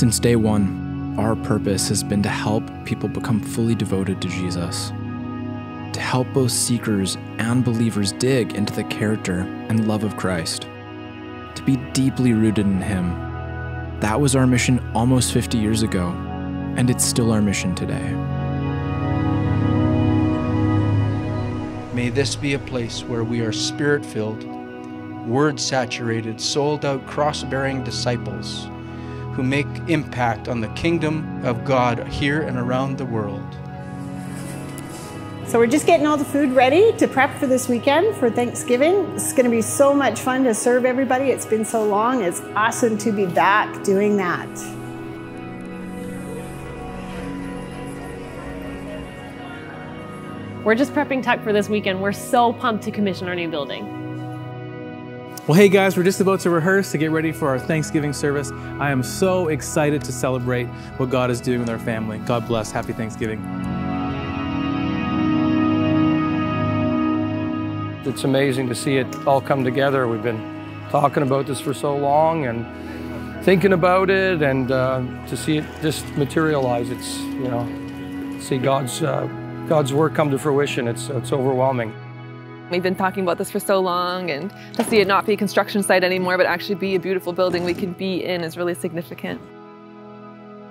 Since day one, our purpose has been to help people become fully devoted to Jesus, to help both seekers and believers dig into the character and love of Christ, to be deeply rooted in Him. That was our mission almost 50 years ago, and it's still our mission today. May this be a place where we are spirit filled, word saturated, sold out, cross bearing disciples who make impact on the kingdom of God here and around the world. So we're just getting all the food ready to prep for this weekend for Thanksgiving. It's going to be so much fun to serve everybody. It's been so long. It's awesome to be back doing that. We're just prepping tech for this weekend. We're so pumped to commission our new building. Well, hey guys, we're just about to rehearse to get ready for our Thanksgiving service. I am so excited to celebrate what God is doing with our family. God bless. Happy Thanksgiving. It's amazing to see it all come together. We've been talking about this for so long and thinking about it, and uh, to see it just materialize, it's, you know, see God's, uh, God's work come to fruition. It's, it's overwhelming. We've been talking about this for so long, and to see it not be a construction site anymore, but actually be a beautiful building we can be in is really significant.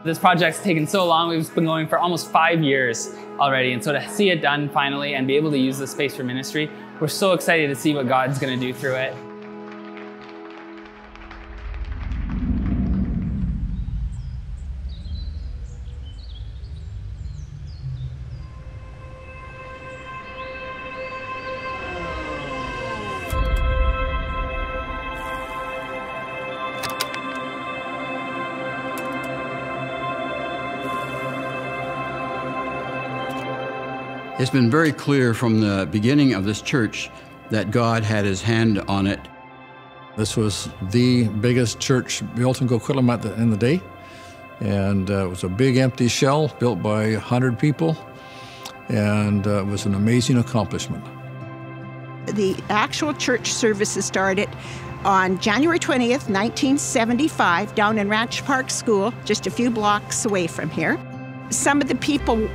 This project's taken so long, we've been going for almost five years already, and so to see it done finally and be able to use the space for ministry, we're so excited to see what God's going to do through it. It's been very clear from the beginning of this church that God had his hand on it. This was the biggest church built in Coquitlam at the, in the day. And uh, it was a big empty shell built by 100 people. And uh, it was an amazing accomplishment. The actual church services started on January 20th, 1975, down in Ranch Park School, just a few blocks away from here some of the people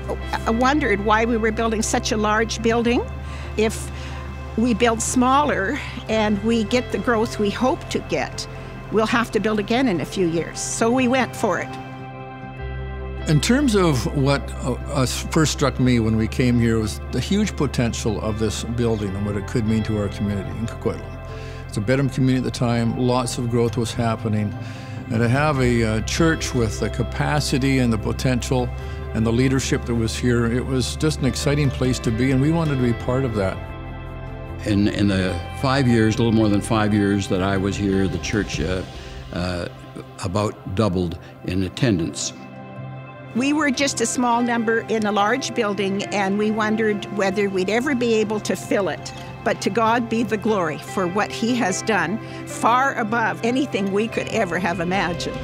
wondered why we were building such a large building. If we build smaller and we get the growth we hope to get, we'll have to build again in a few years. So we went for it. In terms of what uh, first struck me when we came here was the huge potential of this building and what it could mean to our community in Coquitlam. It's a bedroom community at the time, lots of growth was happening. And to have a uh, church with the capacity and the potential and the leadership that was here, it was just an exciting place to be, and we wanted to be part of that. In, in the five years, a little more than five years that I was here, the church uh, uh, about doubled in attendance. We were just a small number in a large building, and we wondered whether we'd ever be able to fill it. But to God be the glory for what He has done, far above anything we could ever have imagined.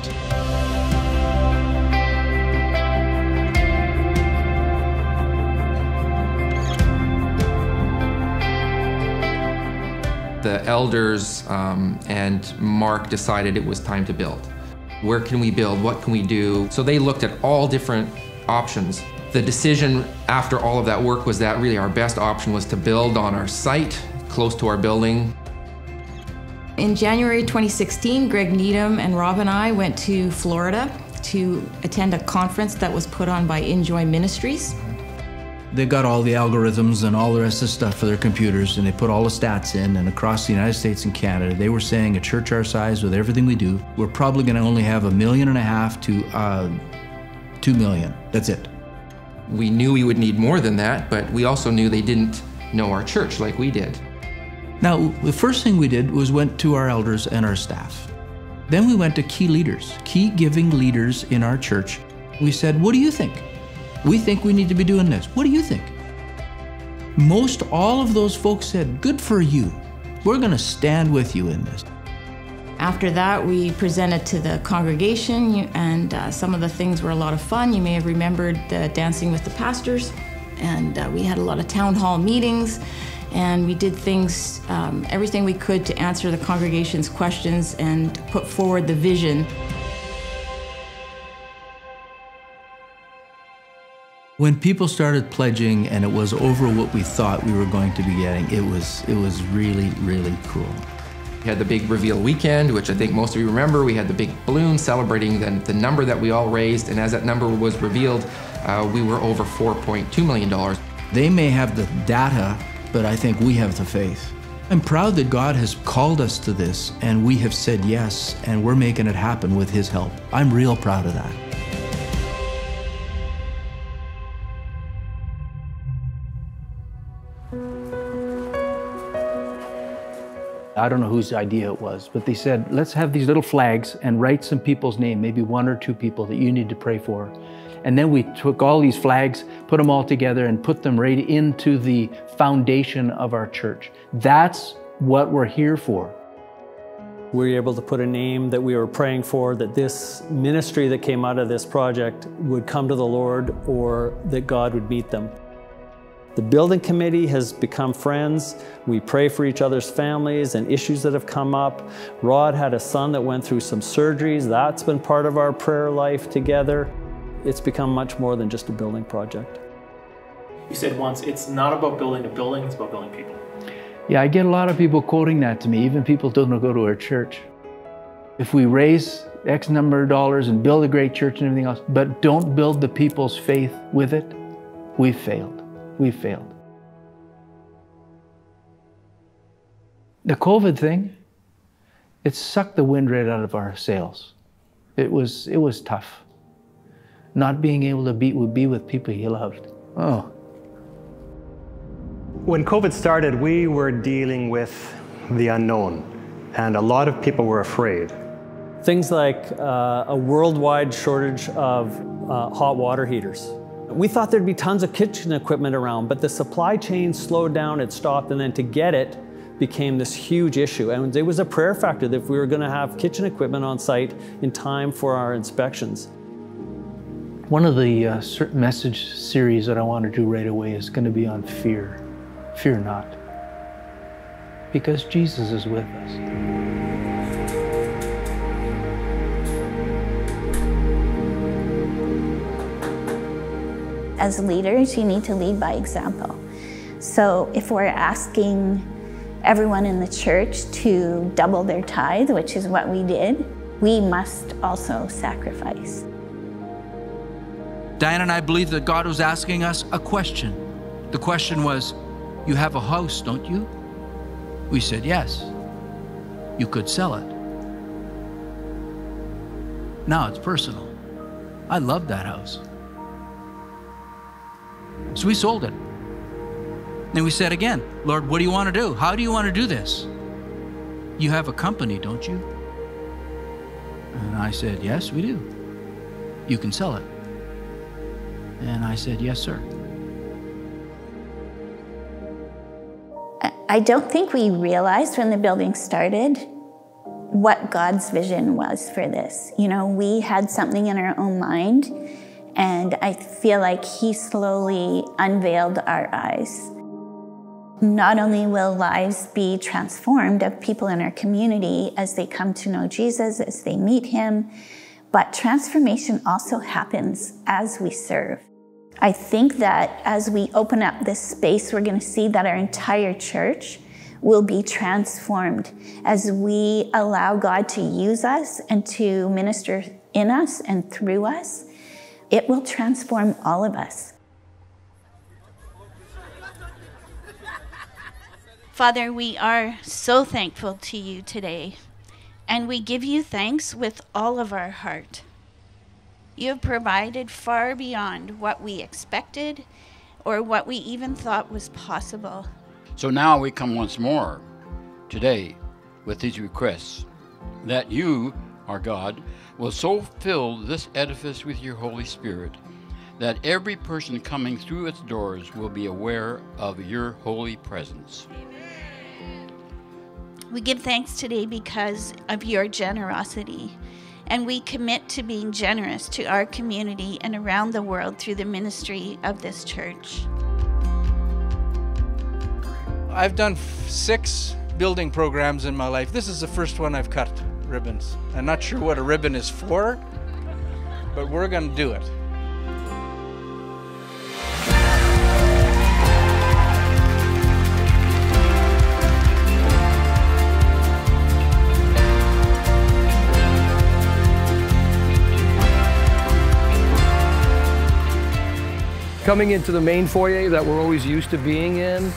The elders um, and Mark decided it was time to build. Where can we build? What can we do? So they looked at all different options the decision after all of that work was that really our best option was to build on our site, close to our building. In January 2016, Greg Needham and Rob and I went to Florida to attend a conference that was put on by INJOY Ministries. They got all the algorithms and all the rest of the stuff for their computers, and they put all the stats in. And across the United States and Canada, they were saying a church our size, with everything we do, we're probably going to only have a million and a half to uh, two million. That's it. We knew we would need more than that, but we also knew they didn't know our church like we did. Now, the first thing we did was went to our elders and our staff. Then we went to key leaders, key giving leaders in our church. We said, What do you think? We think we need to be doing this. What do you think? Most all of those folks said, Good for you. We're going to stand with you in this. After that, we presented to the congregation, and uh, some of the things were a lot of fun. You may have remembered the Dancing with the Pastors, and uh, we had a lot of town hall meetings, and we did things, um, everything we could to answer the congregation's questions and put forward the vision. When people started pledging and it was over what we thought we were going to be getting, it was, it was really, really cool. We had the big reveal weekend, which I think most of you remember. We had the big balloon celebrating the, the number that we all raised, and as that number was revealed, uh, we were over $4.2 million. They may have the data, but I think we have the faith. I'm proud that God has called us to this, and we have said yes, and we're making it happen with His help. I'm real proud of that. I don't know whose idea it was, but they said, let's have these little flags and write some people's name, maybe one or two people that you need to pray for. And then we took all these flags, put them all together, and put them right into the foundation of our church. That's what we're here for. We were able to put a name that we were praying for, that this ministry that came out of this project would come to the Lord or that God would meet them. The building committee has become friends. We pray for each other's families and issues that have come up. Rod had a son that went through some surgeries. That's been part of our prayer life together. It's become much more than just a building project. You said once, it's not about building a building, it's about building people. Yeah, I get a lot of people quoting that to me, even people who don't go to our church. If we raise X number of dollars and build a great church and everything else, but don't build the people's faith with it, we've failed. We've failed. The COVID thing, it sucked the wind right out of our sails. It was, it was tough. Not being able to be, be with people he loved. Oh, when COVID started, we were dealing with the unknown, and a lot of people were afraid. Things like uh, a worldwide shortage of uh, hot water heaters. We thought there'd be tons of kitchen equipment around, but the supply chain slowed down, it stopped, and then to get it became this huge issue. And it was a prayer factor that if we were going to have kitchen equipment on site in time for our inspections. One of the uh, message series that I want to do right away is going to be on fear. Fear not, because Jesus is with us. As leaders, you need to lead by example. So if we're asking everyone in the church to double their tithe, which is what we did, we must also sacrifice. Diane and I believe that God was asking us a question. The question was, You have a house, don't you? We said, Yes. You could sell it. Now it's personal. I love that house. So we sold it. Then we said again, Lord, what do you want to do? How do you want to do this? You have a company, don't you? And I said, Yes, we do. You can sell it. And I said, Yes, sir. I don't think we realized when the building started what God's vision was for this. You know, we had something in our own mind, and I feel like He slowly unveiled our eyes. Not only will lives be transformed of people in our community as they come to know Jesus, as they meet Him, but transformation also happens as we serve. I think that as we open up this space, we're going to see that our entire church will be transformed as we allow God to use us and to minister in us and through us. It will transform all of us. Father, we are so thankful to you today, and we give you thanks with all of our heart. You have provided far beyond what we expected or what we even thought was possible. So now we come once more today with these requests that you, our God, will so fill this edifice with your Holy Spirit that every person coming through its doors will be aware of your holy presence. We give thanks today because of your generosity, and we commit to being generous to our community and around the world through the ministry of this church. I've done six building programs in my life. This is the first one I've cut ribbons. I'm not sure what a ribbon is for, but we're going to do it. Coming into the main foyer that we're always used to being in,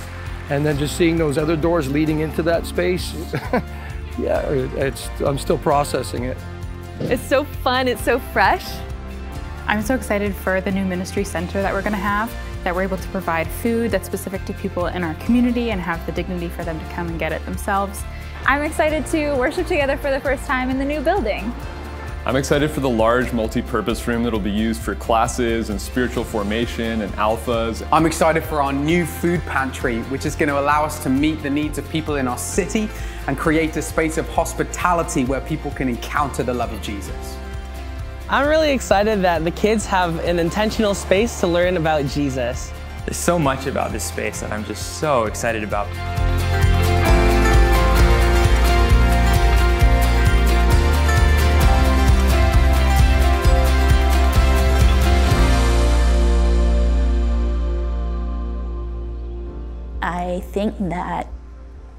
and then just seeing those other doors leading into that space. yeah, it's, I'm still processing it. It's so fun, it's so fresh. I'm so excited for the new ministry center that we're going to have, that we're able to provide food that's specific to people in our community and have the dignity for them to come and get it themselves. I'm excited to worship together for the first time in the new building. I'm excited for the large multi-purpose room that'll be used for classes and spiritual formation and alphas. I'm excited for our new food pantry, which is going to allow us to meet the needs of people in our city and create a space of hospitality where people can encounter the love of Jesus. I'm really excited that the kids have an intentional space to learn about Jesus. There's so much about this space that I'm just so excited about. I think that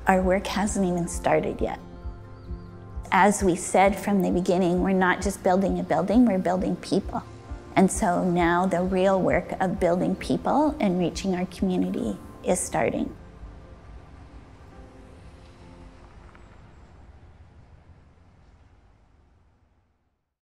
our work hasn't even started yet. As we said from the beginning, we're not just building a building, we're building people. And so now the real work of building people and reaching our community is starting.